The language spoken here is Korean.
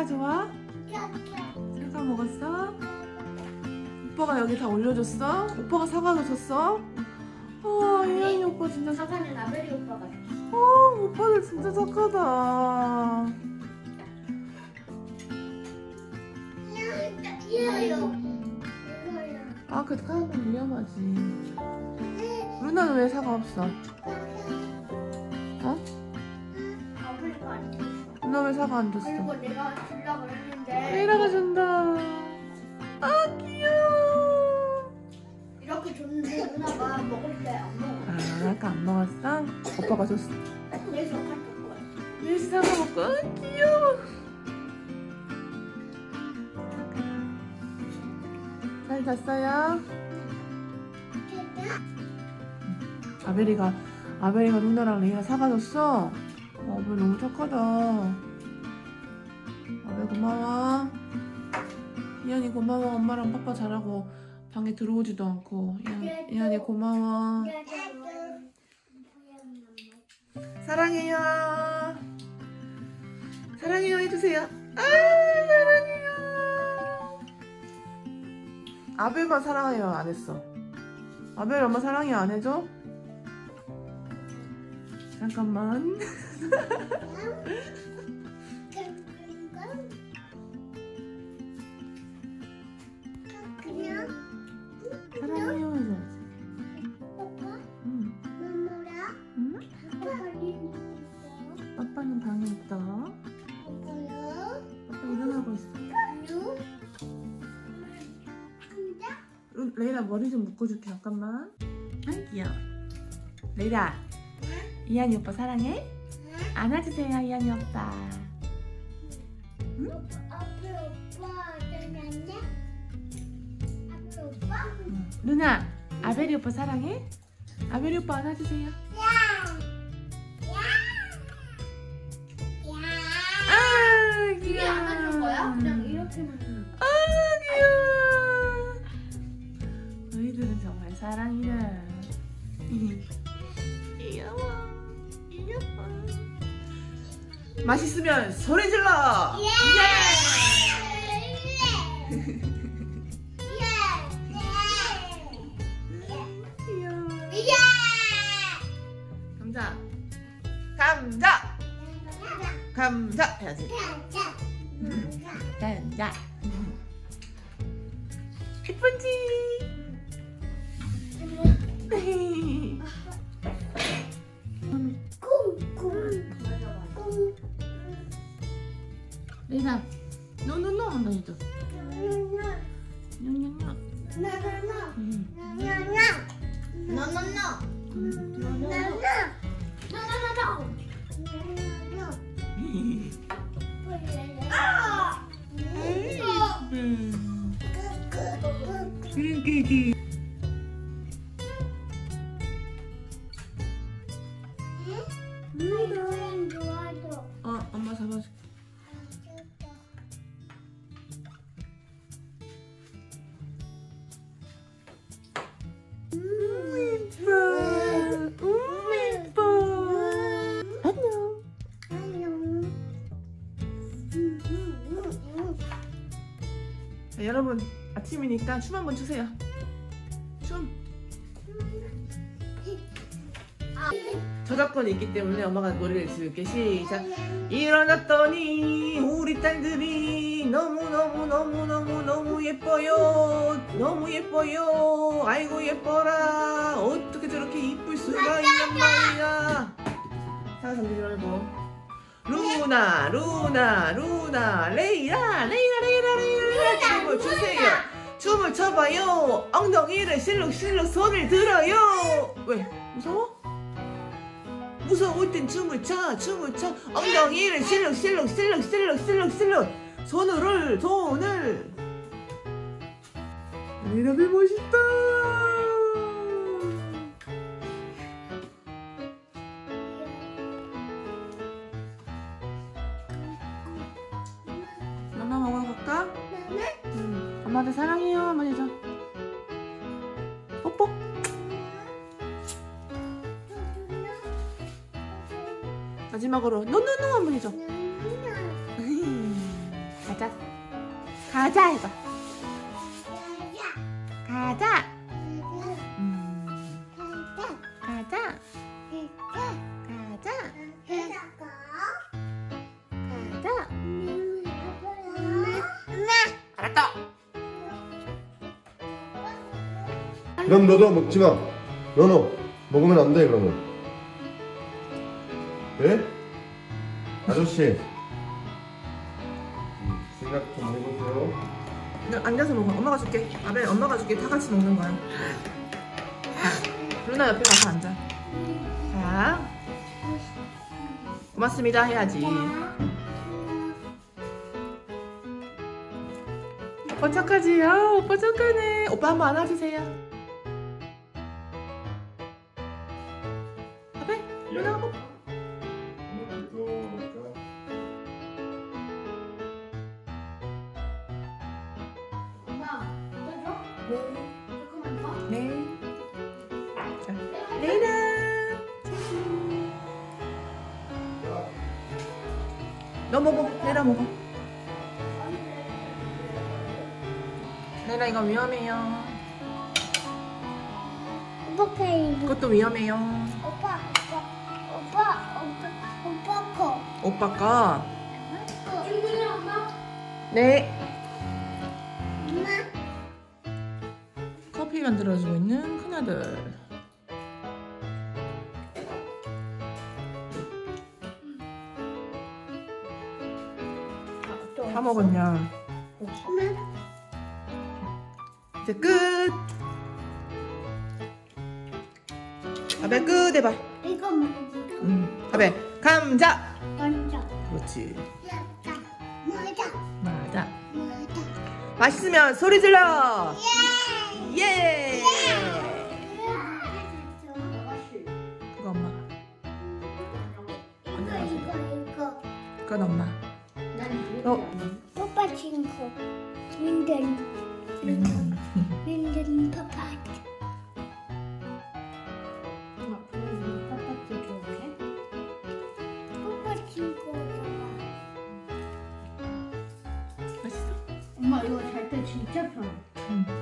사과 좋아? 사과 먹었어? 오빠가 여기 다 올려줬어? 오빠가 사과도 줬어? 어, 이현이 오빠 진짜 착. 사과는 아베리 오빠가. 어, 오빠들 진짜 착하다. 아, 그 카우는 위험하지. 루나는 왜 사과 없어? 어? 왜 사과 안 줬어? 그리고 내가 주려고 했는데 레이라가 준다. 아, 귀여워. 이렇게 줬는데 누나가 먹을 때 안 먹어. 아, 아까 안 먹었어? 오빠가 줬어. 그래서 가져올 거야. 예시 사과 먹고, 아, 귀여워. 잘 잤어요? 아베리가 아베리가 루나랑 레이라 사과 줬어. 어, 아베 너무 착하다. 고마워. 이한이 고마워. 엄마랑 파파 잘하고 방에 들어오지도 않고. 이한, 이한이 고마워. 사랑해요. 사랑해요 해주세요. 아 사랑해요. 아벨만 사랑해요 안 했어. 아벨 엄마 사랑해요 안 해줘? 잠깐만. 레이라 머리 좀 묶어줄게 잠깐만. 아 귀여워. 레이라 이한이 오빠 사랑해? 안아주세요 이한이 오빠. 응. 누나 아베리 오빠 사랑해? 아베리 오빠 안아주세요. 아 이게 귀여워. 안 하는 거야? 그냥 이렇게만. 아 맛있으면 소리 질러. 귀여워. 감자. 감자. 감자 해야지. 감자. 예쁜지. 레이나, 노노노 한번 해줘. 냥냥냥. 음. 노노노. 음. 그게 어, 아침이니까 춤 한번 추세요. 춤. 저작권이 있기 때문에 엄마가 노래를 지을게. 시작. 일어났더니 우리 딸들이 너무너무너무너무너무 예뻐요. 너무 예뻐요. 아이고 예뻐라. 어떻게 저렇게 이쁠 수가 있단 말이야. 사과 잠기지 말고 루나 루나 루나. 레이라 레이라 레이라 레이라 춤을 추세요 춤을 춰봐요. 엉덩이를 실룩실룩 손을 들어요. 왜? 무서워? 무서울 땐 춤을 춰 춤을 춰. 엉덩이를 실룩 실룩 실룩 실룩 실룩 실룩. 손을 손을. 이렇게 멋있다 엄마한테 사랑해요. 한번 해줘 뽀뽀. 마지막으로 노노노 한번 해줘 가자. 가자 해봐. 그럼 너도 먹지 마. 너너 먹으면 안 돼 그러면. 예? 아저씨. 음, 생각 좀 해보세요. 앉아서 먹어. 엄마가 줄게. 아벨 엄마가 줄게. 다 같이 먹는 거야. 루나 옆에 가서 앉아. 자. 고맙습니다 해야지. 오빠 착하지? 아, 오빠 착하네. 오빠 한번 안아주세요. 한번. 엄마, 떠줘? 조금만 더? 네. 자, 레이나. 너 먹어. 레이나 먹어. 레이나 이거 위험해요. 오빠 페이. 그것도 위험해요. 오빠, 오빠, 오빠 거. 오빠 거. 쭈구리 엄마? 네. 커피 만들어주고 있는 큰아들. 다 먹었냐? 이제 끝. 아벨 끝 해봐. 이거 먹어. 음. 아벨 감자. 먼저. 그렇지. 맞아. 맞아. 맞아. 맛있으면 소리 질러. 예. 그거 엄마. 이거 이거 이거. 그건 엄마. 어. 오빠 친구. 민든. 민든. 민든 파파. 진짜 편해. 응.